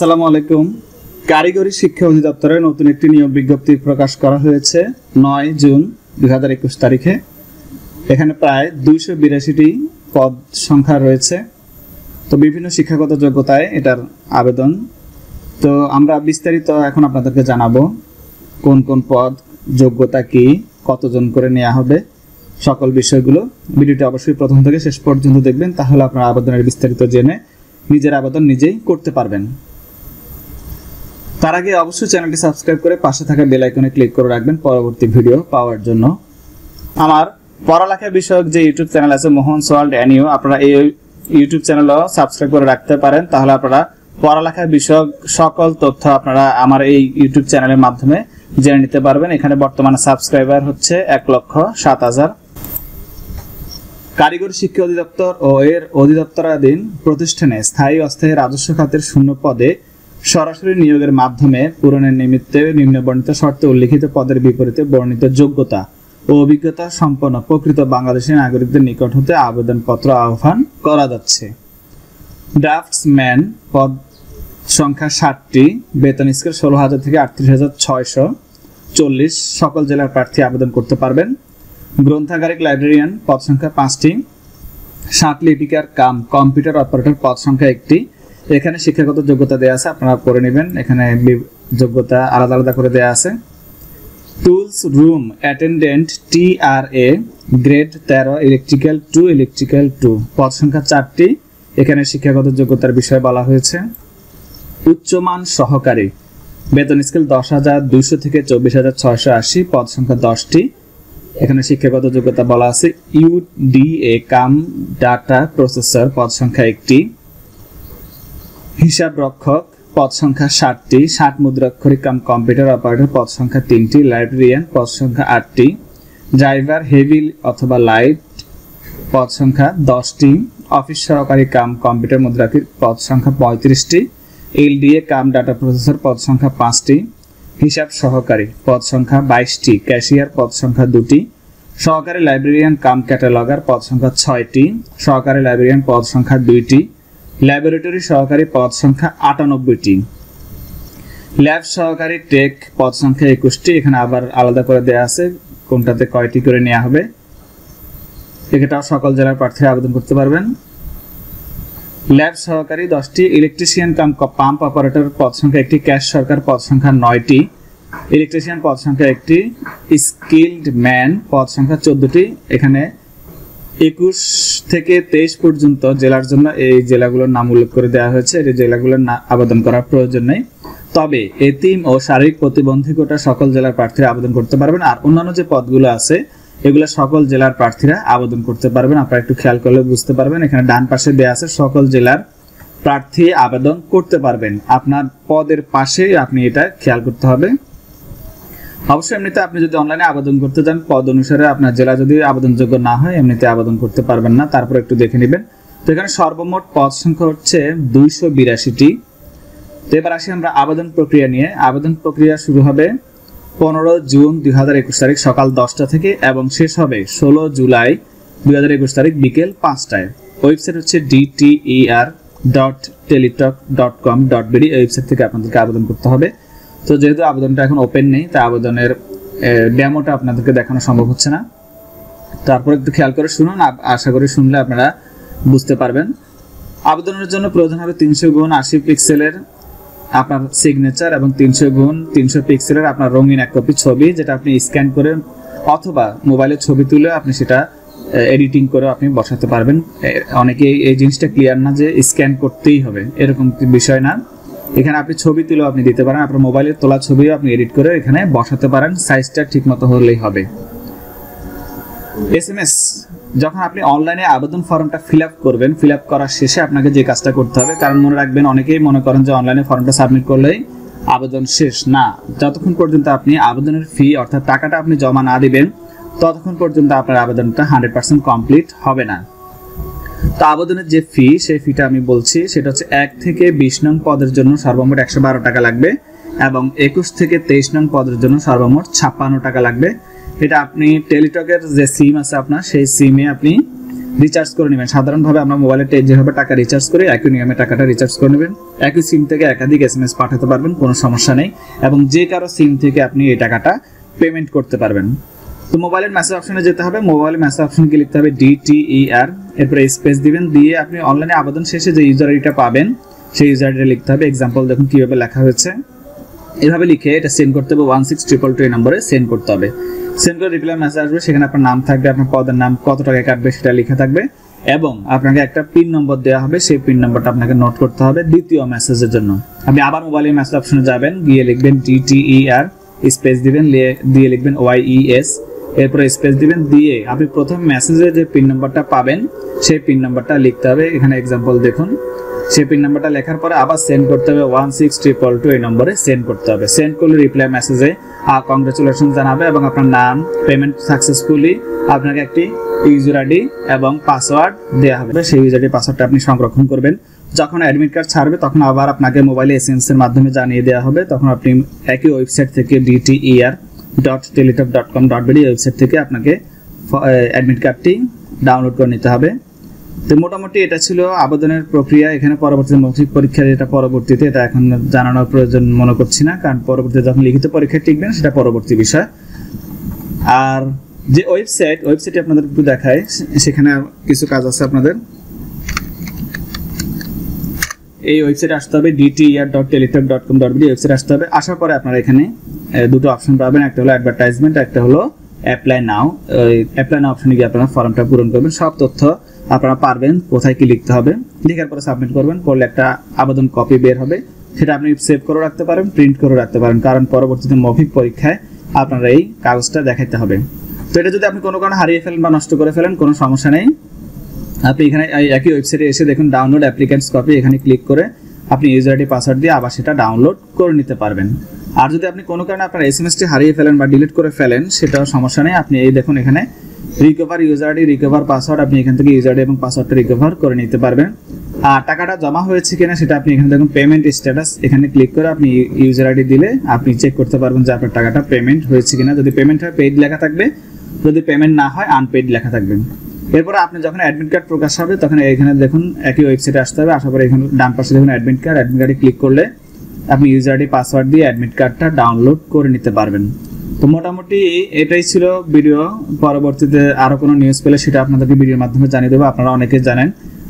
আসসালামু আলাইকুম। কারিগরি শিক্ষা অধিদপ্তরের নতুন একটি নিয়োগ বিজ্ঞপ্তি প্রকাশ করা হয়েছে নয় জুন দুই হাজার একুশ তারিখে। এখানে প্রায় দুইশো বিরাশিটি পদ সংখ্যা রয়েছে। তো বিভিন্ন শিক্ষাগত যোগ্যতায় এটার আবেদন। তো আমরা বিস্তারিত এখন আপনাদেরকে জানাব কোন কোন পদ, যোগ্যতা কি, কতজন করে নেওয়া হবে, সকল বিষয়গুলো। ভিডিওটি অবশ্যই প্রথম থেকে শেষ পর্যন্ত দেখবেন, তাহলে আপনার আবেদনের বিস্তারিত জেনে নিজের আবেদন নিজেই করতে পারবেন। তার আগে অবশ্যই চ্যানেলটি সাবস্ক্রাইব করে পাশে থাকা বেল আইকনে ক্লিক করে রাখবেন পরবর্তী ভিডিও পাওয়ার জন্য। আমার পড়ালেখা বিষয়ক যে ইউটিউব চ্যানেল আছে মোহন ওয়ার্ল্ড অ্যানিউ আপনারা এই ইউটিউব চ্যানেলও সাবস্ক্রাইব করে রাখতে পারেন। তাহলে আপনারা পড়ালেখা বিষয়ক সকল তথ্য আপনারা আমার এই ইউটিউব চ্যানেলের মাধ্যমে জেনে নিতে পারবেন। এখানে বর্তমানে সাবস্ক্রাইবার হচ্ছে এক লক্ষ সাত হাজার। কারিগরি শিক্ষা অধিদপ্তর ও এর অধিদপ্তরাধীন প্রতিষ্ঠানে স্থায়ী অস্থায়ী রাজস্ব খাতের শূন্য পদে সরাসরি নিয়োগের মাধ্যমে পূরণের নিমিত্তে নিম্নবর্ণিত শর্তে উল্লিখিত পদের বিপরীতে বর্ণিত যোগ্যতা ও অভিজ্ঞতা সম্পন্ন প্রকৃত বাংলাদেশী নাগরিকদের নিকট হতে আবেদনপত্র আহ্বান করা যাচ্ছে। ড্রাফটসম্যান পদ সংখ্যা ষাটটি, বেতন স্কেল ষোলো হাজার থেকে আটত্রিশ হাজার ছয়শো চল্লিশ, সকল জেলার প্রার্থী আবেদন করতে পারবেন। গ্রন্থাগারিক লাইব্রেরিয়ান পদ সংখ্যা পাঁচটি ষাট লিপিকার কাম কম্পিউটার অপারেটর পদ সংখ্যা একটি এখানে শিক্ষাগত যোগ্যতা দেওয়া আছে, আপনারা পড়ে নেবেন। এখানে যোগ্যতা আলাদা আলাদা করে দেওয়া আছে। টুলস রুম অ্যাটেন্ডেন্ট টি আর এ গ্রেড তেরো ইলেকট্রিক্যাল টু ইলেকট্রিক্যাল টু পদ সংখ্যা চারটি। এখানে শিক্ষাগত যোগ্যতার বিষয়ে বলা হয়েছে। উচ্চমান সহকারী। বেতন স্কেল দশ হাজার দুইশো থেকে চব্বিশ হাজার ছয়শো আশি, পদ সংখ্যা দশটি। এখানে শিক্ষাগত যোগ্যতা বলা আছে। ইউডিএ কাম, ডাটা প্রসেসর, পদ সংখ্যা একটি। হিসাব রক্ষক পদ সংখ্যা ষাটটি ষাট মুদ্রাক্ষরিক কাম কম্পিউটার অপারেটর পদ সংখ্যা তিনটি লাইব্রেরিয়ান পদ সংখ্যা আটটি ড্রাইভার হেভি অথবা লাইট পদ সংখ্যা দশটি অফিস সহকারী কাম কম্পিউটার মুদ্রাক্ষরিক পদ সংখ্যা পঁয়ত্রিশটি এলডিএ কাম ডাটা প্রসেসর পদ সংখ্যা পাঁচটি হিসাব সহকারী পদ সংখ্যা বাইশটি ক্যাশিয়ার পদ সংখ্যা দুটি সহকারী লাইব্রেরিয়ান কাম ক্যাটালগার পদ সংখ্যা ছয়টি সহকারী লাইব্রেরিয়ান পদ সংখ্যা দুইটি ল্যাবরেটরি সহকারী পদ সংখ্যা আটানব্বইটি। ল্যাব সহকারী টেক পদ সংখ্যা একুশটি। এখানে আবার আলাদা করে দেওয়া আছে কোনটাতে কয়টি করে নেওয়া হবে। এটাও সকল জেলার প্রার্থীরা আবেদন করতে পারবেন। ল্যাব সহকারী দশটি। ইলেকট্রিশিয়ান কাম পাম্প অপারেটর পদ সংখ্যা একটি। ক্যাশ সরকার পদ সংখ্যা নয়টি। ইলেকট্রিশিয়ান পদ সংখ্যা একটি। স্কিল্ড ম্যান পদ সংখ্যা চোদ্দটি। এখানে একুশ থেকে তেইশ পর্যন্ত জেলার জন্য এই জেলাগুলোর নাম উল্লেখ করে দেওয়া হয়েছে। এই জেলাগুলোর আবেদন করার প্রয়োজন নেই। তবে এতিম ও শারীরিক প্রতিবন্ধী কোটা সকল জেলার প্রার্থীরা আবেদন করতে পারবেন। আর অন্যান্য যে পদগুলো আছে, এগুলো সকল জেলার প্রার্থীরা আবেদন করতে পারবেন। আপনারা একটু খেয়াল করলে বুঝতে পারবেন। এখানে ডান পাশে দেওয়া আছে, সকল জেলার প্রার্থী আবেদন করতে পারবেন। আপনার পদের পাশে আপনি এটা খেয়াল করতে হবে। অবশ্যই এমনিতে আপনি যদি অনলাইনে আবেদন করতে চান, পদ অনুসারে আপনার জেলা যদি আবেদনযোগ্য না হয়, এমনিতে আবেদন করতে পারবেন না। তারপর একটু দেখে নেবেন। তো এখানে সর্বমোট পদ সংখ্যা হচ্ছে দুইশো বিরাশিটি। তো এবার আসি আমরা আবেদন প্রক্রিয়া নিয়ে। আবেদন প্রক্রিয়া শুরু হবে পনেরো জুন দুই হাজার একুশ তারিখ সকাল দশটা থেকে এবং শেষ হবে ষোলো জুলাই দুই হাজার একুশ তারিখ বিকেল পাঁচটায়। ওয়েবসাইট হচ্ছে DTER dot Teletalk dot com dot BD website থেকে আপনাদেরকে আবেদন করতে হবে। তো যেহেতু আবেদনটা এখন ওপেন নেই তাই আবেদনের ডেমোটা আপনাদেরকে দেখানো সম্ভব হচ্ছে না। তারপর একটু খেয়াল করে শুনুন আশা করি শুনলে আপনারা বুঝতে পারবেন। আবেদনের জন্য প্রয়োজন হবে তিনশো গুণ আশি পিক্সেলের আপনার সিগনেচার এবং তিনশো গুণ তিনশো পিক্সেলের আপনার রঙিন এক কপি ছবি, যেটা আপনি স্ক্যান করে অথবা মোবাইলে ছবি তুলে আপনি সেটা এডিটিং করে আপনি বসাতে পারবেন। অনেকে এই জিনিসটা ক্লিয়ার না যে স্ক্যান করতেই হবে, এরকম বিষয় না। এখানে আপনি ছবি তুলেও আপনি দিতে পারেন। আপনার মোবাইলে তোলা ছবিও আপনি এডিট করে এখানে বসাতে পারেন। সাইজটা ঠিক মতো হলেই হবে। এসএমএস যখন আপনি অনলাইনে আবেদন ফর্মটা ফিল আপ করবেন ফিল আপ করার শেষে আপনাকে যে কাজটা করতে হবে, কারণ মনে রাখবেন অনেকেই মনে করেন যে অনলাইনে ফর্মটা সাবমিট করলেই আবেদন শেষ। না, যতক্ষণ পর্যন্ত আপনি আবেদনের ফি অর্থাৎ টাকাটা আপনি জমা না দিবেন, ততক্ষণ পর্যন্ত আপনার আবেদনটা হান্ড্রেড পার্সেন্ট কমপ্লিট হবে না। তো আবেদনের যে ফি সেই ফিটা আমি বলছি, সেটা হচ্ছে এক থেকে বিশ নং পদের জন্য সর্বমোট একশো বারো টাকা লাগবে এবং একুশ থেকে তেইশ নং পদের জন্য সর্বমোট ছাপ্পান্ন টাকা লাগবে। এটা আপনি টেলিটকের যে সিম আছে আপনার, সেই সিমে আপনি রিচার্জ করে নেবেন। সাধারণভাবে আমরা মোবাইলে যেভাবে টাকা রিচার্জ করি, একই নিয়মে টাকাটা রিচার্জ করে নেবেন। একই সিম থেকে একাধিক এস এম এস পাঠাতে পারবেন, কোনো সমস্যা নেই। এবং যে কারও সিম থেকে আপনি এই টাকাটা পেমেন্ট করতে পারবেন। তো মোবাইলের মেসেজ অপশনে যেতে হবে। মোবাইলের মেসেজ অপশনে গিয়ে লিখতে হবে ডিটিইআর এরপরে স্পেস দিবেন। দিয়ে আপনি অনলাইনে আবেদন শেষে যে ইউজার আইডিটা পাবেন, সেই ইউজার আইডিটা লিখতে হবে। এক্সাম্পল দেখুন কীভাবে লেখা হয়েছে। এভাবে লিখে এটা সেন্ড করতে হবে। ওয়ান সিক্স ট্রিপল টু এই নম্বরে সেন্ড করতে হবে। সেন্ড করে রিপ্লাই মেসেজ আসবে। সেখানে আপনার নাম থাকবে, আপনার পদের নাম, কত টাকা কাটবে সেটা লেখা থাকবে। এবং আপনাকে একটা পিন নম্বর দেওয়া হবে। সেই পিন নম্বরটা আপনাকে নোট করতে হবে দ্বিতীয় মেসেজের জন্য। আপনি আবার মোবাইলের মেসেজ অপশনে যাবেন। গিয়ে লিখবেন ডিটিইআর স্পেস দিবেন দিয়ে লিখবেন ওয়াইইএস এরপরে স্পেস দিবেন, দিয়ে আপনি প্রথম মেসেজে যে পিন নম্বরটা পাবেন, সেই পিন নাম্বারটা লিখতে হবে। এখানে এক্সাম্পল দেখুন। সেই পিন নাম্বারটা লেখার পরে আবার সেন্ড করতে হবে ওয়ান সিক্স ট্রিপল টু এই নম্বরে সেন্ড করতে হবে। সেন্ড করলে রিপ্লাই মেসেজে কংগ্রেচুলেশন জানাবে এবং আপনার নাম পেমেন্ট সাকসেসফুলি আপনাকে একটি ইউজার আইডি এবং পাসওয়ার্ড দেওয়া হবে। সেই ইউজার আইডি পাসওয়ার্ডটা আপনি সংরক্ষণ করবেন। যখন অ্যাডমিট কার্ড ছাড়বে, তখন আবার আপনাকে মোবাইলে এসএমএস এর মাধ্যমে জানিয়ে দেওয়া হবে। তখন আপনি একই ওয়েবসাইট থেকে DTER dot Teletalk dot com dot BD website থেকে আপনাকে অ্যাডমিট কার্ডটি ডাউনলোড করে নিতে হবে। তো মোটামুটি এটা ছিল আবেদনের প্রক্রিয়া। এখানে পরবর্তীতে মৌখিক পরীক্ষার যেটা পরবর্তীতে এটা এখন জানানোর প্রয়োজন মনে করছি না, কারণ পরবর্তীতে যখন লিখিত পরীক্ষা টিকবেন সেটা পরবর্তী বিষয়। আর যে ওয়েবসাইট ওয়েবসাইটে আপনাদের একটু দেখায় সেখানে কিছু কাজ আছে আপনাদের। এই ওয়েবসাইটে আসতে হবে DTR dot Teletalk dot com dot website আসতে হবে। আসার পরে আপনারা এখানে দুটো অপশন পাবেন। একটা হলো অ্যাডভার্টাইজমেন্ট একটা হলো অ্যাপ্লাই নাও অ্যাপ্লাই নাও অপশনে গিয়ে আপনারা ফর্মটা পূরণ করবেন। সব তথ্য আপনারা পারবেন, কোথায় কি লিখতে হবে। লেখার পরে সাবমিট করবেন। করলে একটা আবেদন কপি বের হবে। সেটা আপনি সেভ করে রাখতে পারেন প্রিন্ট করে রাখতে পারেন। কারণ পরবর্তীতে মৌখিক পরীক্ষায় আপনারা এই কাগজটা দেখাতে হবে। তো এটা যদি আপনি কোনো কারণে হারিয়ে ফেলেন বা নষ্ট করে ফেলেন, কোনো সমস্যা নেই। আপনি এখানে একই ওয়েবসাইটে এসে দেখুন ডাউনলোড অ্যাপ্লিকেন্টস কপি এখানে ক্লিক করে আপনি ইউজার আইডি পাসওয়ার্ড দিয়ে আবার সেটা ডাউনলোড করে নিতে পারবেন। আর যদি আপনি কোনো কারণে আপনার এসএমএসটি হারিয়ে ফেলেন বা ডিলিট করে ফেলেন, সেটাও সমস্যা নেই। আপনি এই দেখুন এখানে recover user ID recover password আপনি এখান থেকে ইউজার আইডি এবং পাসওয়ার্ডটা রিকভার করে নিতে পারবেন। আর টাকাটা জমা হয়েছে কিনা সেটা আপনি এখানে দেখুন পেমেন্ট স্ট্যাটাস এখানে ক্লিক করে আপনি ইউজার আইডি দিলে আপনি চেক করতে পারবেন যে আপনার টাকাটা পেমেন্ট হয়েছে কিনা। যদি পেমেন্ট হয় পেইড লেখা থাকবে, যদি পেমেন্ট না হয় আনপেইড লেখা থাকবে। এরপরে আপনি যখন অ্যাডমিট কার্ড প্রকাশ হবে, তখন এখানে দেখুন একই ওয়েবসাইটে আসতে হবে। আসার পরে এখানে ডান পাশে দেখুন অ্যাডমিট কার্ড অ্যাডমিট কার্ডে ক্লিক করলে আপনি ইউজার আইডি পাসওয়ার্ড দিয়ে অ্যাডমিট কার্ডটা ডাউনলোড করে নিতে পারবেন। তো মোটামুটি এটাই ছিল ভিডিও পরবর্তীতে আরও কোনো নিউজ পেলে সেটা আপনাদেরকে ভিডিওর মাধ্যমে জানিয়ে দেবো। আপনারা অনেকে জানেন,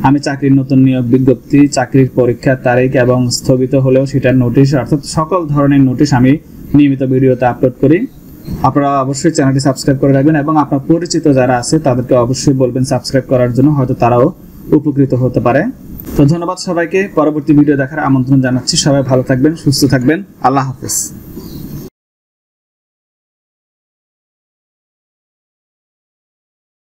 আমি চাকরির নতুন নিয়োগ বিজ্ঞপ্তি, চাকরির পরীক্ষার তারিখ এবং স্থগিত হলেও সেটার নোটিশ অর্থাৎ সকল ধরনের নোটিশ আমি নিয়মিত ভিডিওতে আপলোড করি। আপনারা অবশ্যই চ্যানেলটি সাবস্ক্রাইব করে রাখবেন এবং আপনার পরিচিত যারা আছে, তাদেরকে অবশ্যই বলবেন সাবস্ক্রাইব করার জন্য, হয়তো তারাও উপকৃত হতে পারে। তো ধন্যবাদ সবাইকে। পরবর্তী ভিডিও দেখার আমন্ত্রণ জানাচ্ছি। সবাই ভালো থাকবেন, সুস্থ থাকবেন। আল্লাহ হাফেজ।